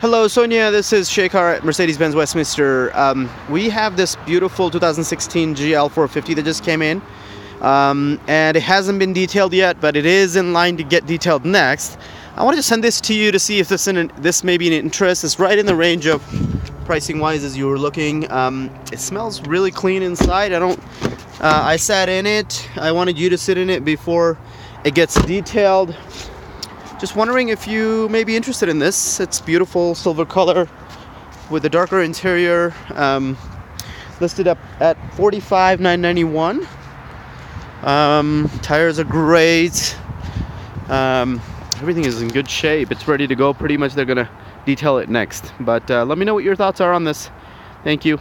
Hello, Sonia. This is Shekhar at Mercedes Benz Westminster. Um, we have this beautiful 2016 GL450 that just came in. Um, and it hasn't been detailed yet, but it is in line to get detailed next. I wanted to send this to you to see if this in, this may be an interest. It's right in the range of pricing wise as you were looking. Um, it smells really clean inside. I don't. Uh, I sat in it. I wanted you to sit in it before it gets detailed. Just wondering if you may be interested in this. It's beautiful silver color with a darker interior. Um, listed up at 45,991. Um, tires are great. Um, everything is in good shape. It's ready to go. Pretty much, they're gonna detail it next. But uh, let me know what your thoughts are on this. Thank you.